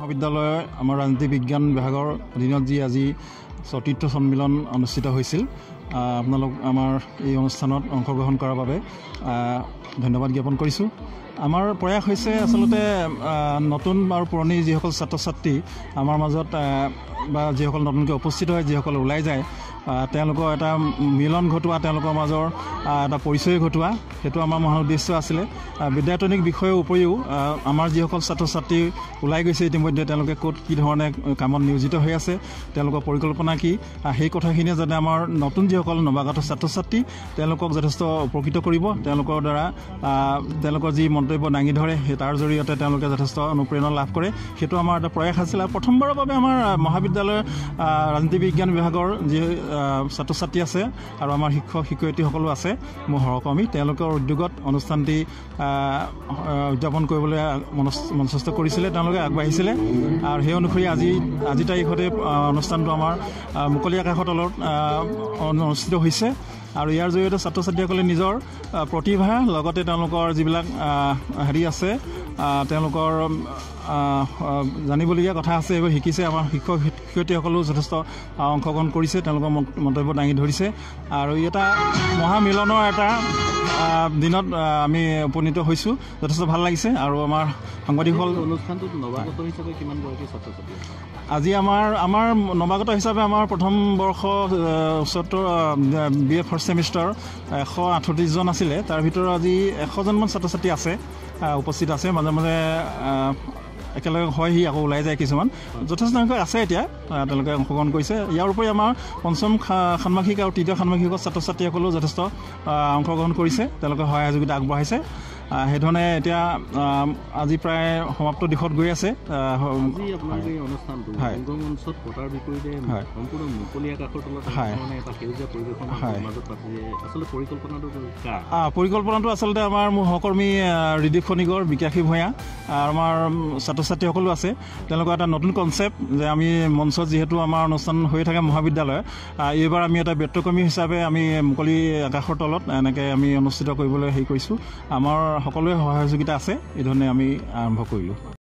মহাবিদ্যালয় আমাৰ ৰাজনীতি বিজ্ঞান বিভাগৰ অধীনত যি আজি চতুৰ্থ সন্মিলন অনুষ্ঠিত হৈছিল আপোনালোক আমাৰ এই অনুষ্ঠানত অংশগ্ৰহণ কৰাৰ বাবে ধন্যবাদ জ্ঞাপন কৰিছোঁ। আমাৰ প্ৰয়াস হৈছে আচলতে নতুন আৰু পুৰণি যিসকল ছাত্ৰ ছাত্ৰী আমাৰ মাজত বা যিসকল নতুনকৈ উপস্থিত হয় যিসকল ওলাই যায় তেওঁলোকৰ এটা মিলন ঘটোৱা তেওঁলোকৰ মাজৰ এটা পৰিচয় ঘটোৱা। সেইটো আমাৰ মহা উদ্দেশ্য আছিলে। বিদ্যায়তনিক বিষয়ৰ উপৰিও আমাৰ যিসকল ছাত্ৰ ছাত্ৰী ওলাই গৈছে ইতিমধ্যে তেওঁলোকে ক'ত কি ধৰণে কামত নিয়োজিত হৈ আছে তেওঁলোকৰ পৰিকল্পনা কি সেই কথাখিনিয়ে যাতে আমাৰ নতুন যিসকল নৱাগত ছাত্ৰ ছাত্ৰী তেওঁলোকক যথেষ্ট উপকৃত কৰিব। তেওঁলোকৰ দ্বাৰা তেওঁলোকৰ যি মন্তব্য দাঙি ধৰে সেই তাৰ জৰিয়তে তেওঁলোকে যথেষ্ট অনুপ্ৰেৰণা লাভ কৰে। সেইটো আমাৰ এটা প্ৰয়াস আছিল। আৰু প্ৰথমবাৰৰ বাবে আমাৰ মহাবিদ্যালয়ৰ ৰাজনীতি বিজ্ঞান বিভাগৰ যি ছাত্ৰ ছাত্ৰী আছে আৰু আমাৰ শিক্ষক শিক্ষয়িত্ৰীসকলো আছে। মোৰ সহকৰ্মী। তেওঁলোকৰ উদ্যোগত অনুষ্ঠানটি উদযাপন কৰিবলৈ মঞ্চস্থ কৰিছিলে তেওঁলোকে আগবাঢ়িছিলে। আৰু সেই অনুসৰি আজি আজি তাৰিখতে অনুষ্ঠানটো আমাৰ মুকলি আকাশৰ তলত অনুষ্ঠিত হৈছে। আৰু ইয়াৰ জৰিয়তে ছাত্ৰ ছাত্ৰীসকলে নিজৰ প্ৰতিভা লগতে তেওঁলোকৰ যিবিলাক হেৰি আছে তেওঁলোকৰ জানিবলগীয়া কথা আছে এইবোৰ শিকিছে আমাৰ শিক্ষক শিক্ষয়িত্ৰীসকলেও যথেষ্ট অংশগ্ৰহণ কৰিছে তেওঁলোকৰ মন্তব্য দাঙি ধৰিছে। আৰু ই এটা মহামিলনৰ এটা দিনত আমি উপনীত হৈছোঁ। যথেষ্ট ভাল লাগিছে। আৰু আমাৰ সাংবাদিকসকল অনুষ্ঠানটোত নৱাগত হিচাপে কিমানগৰাকী ছাত্ৰ ছাত্ৰী আজি আমাৰ আমাৰ নৱাগত হিচাপে আমাৰ প্ৰথম বৰ্ষ উচ্চতৰ বি এ ফাৰ্ষ্ট ছেমিষ্টাৰ এশ আঠত্ৰিছজন আছিলে। তাৰ ভিতৰত আজি এশজনমান ছাত্ৰ ছাত্ৰী আছে উপস্থিত আছে। মাজে মাজে একেলগে হয়হি আকৌ ওলাই যায় কিছুমান। যথেষ্ট সংখ্যক আছে এতিয়া তেওঁলোকে অংশগ্ৰহণ কৰিছে। ইয়াৰ উপৰি আমাৰ পঞ্চম ষাণ্মাসিক আৰু তৃতীয় ষাণ্মাসিকৰ ছাত্ৰ ছাত্ৰীসকলেও যথেষ্ট অংশগ্ৰহণ কৰিছে। তেওঁলোকে সহায় সহযোগিতা আগবঢ়াইছে। সেইধৰণে এতিয়া আজি প্ৰায় সমাপ্ত দিশত গৈ আছে। পৰিকল্পনাটো আচলতে আমাৰ মোৰ সহকৰ্মী ৰিদীপ খনিকৰ বিকাশী ভূঞা। আমাৰ ছাত্ৰ ছাত্ৰীসকলো আছে। তেওঁলোকৰ এটা নতুন কনচেপ্ট যে আমি মঞ্চত যিহেতু আমাৰ অনুষ্ঠান হৈ থাকে মহাবিদ্যালয় এইবাৰ আমি এটা ব্যত্যকৰ্মী হিচাপে আমি মুকলি আকাশৰ তলত এনেকৈ আমি অনুষ্ঠিত কৰিবলৈ হেৰি কৰিছোঁ। আমাৰ সকলোৱে সহায় সহযোগিতা আছে এই ধৰণে আমি আৰম্ভ কৰিলোঁ।